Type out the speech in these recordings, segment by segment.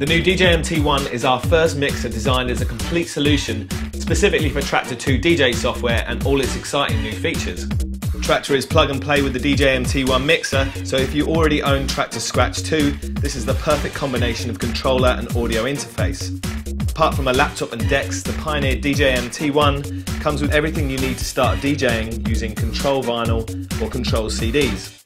The new DJM T1 is our first mixer designed as a complete solution specifically for Traktor 2 DJ software and all its exciting new features. Traktor is plug and play with the DJM T1 mixer, so if you already own Traktor Scratch 2, this is the perfect combination of controller and audio interface. Apart from a laptop and decks, the Pioneer DJM T1 comes with everything you need to start DJing using control vinyl or control CDs.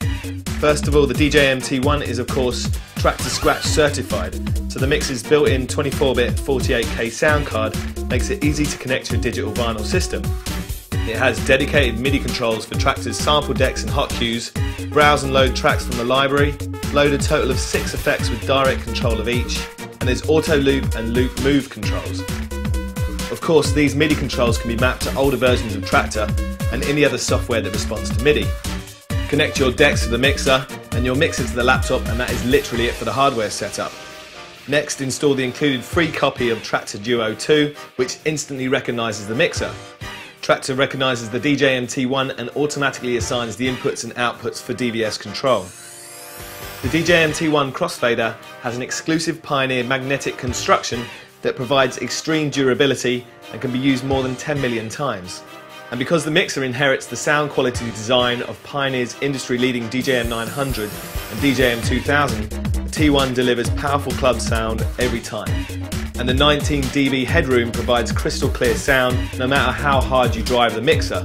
First of all, the DJM T1 is of course Traktor Scratch certified, so the mix's built-in 24-bit 48K sound card makes it easy to connect to a digital vinyl system. It has dedicated MIDI controls for Traktor's sample decks and hot cues, browse and load tracks from the library, load a total of six effects with direct control of each, and there's auto loop and loop move controls. Of course, these MIDI controls can be mapped to older versions of Traktor and any other software that responds to MIDI. Connect your decks to the mixer and you'll mix it to the laptop and that is literally it for the hardware setup. Next, install the included free copy of Traktor Duo 2, which instantly recognises the mixer. Traktor recognises the DJM T1 and automatically assigns the inputs and outputs for DVS control. The DJM T1 crossfader has an exclusive Pioneer magnetic construction that provides extreme durability and can be used more than 10 million times. And because the mixer inherits the sound quality design of Pioneer's industry-leading DJM 900 and DJM 2000, the T1 delivers powerful club sound every time and the 19 dB headroom provides crystal clear sound no matter how hard you drive the mixer.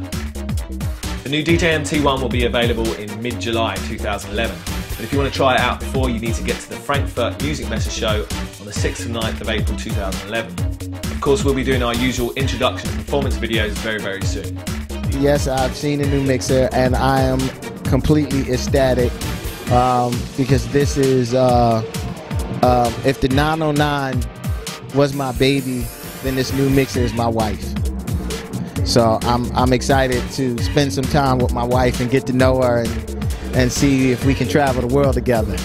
The new DJM T1 will be available in mid-July 2011, but if you want to try it out before, you need to get to the Frankfurt Music Messe show on the 6th and 9th of April 2011. Of course, we'll be doing our usual introduction performance videos very, very soon. Yes, I've seen the new mixer, and I am completely ecstatic um, because this is, uh, uh, if the 909 was my baby, then this new mixer is my wife. So I'm I'm excited to spend some time with my wife and get to know her and, and see if we can travel the world together.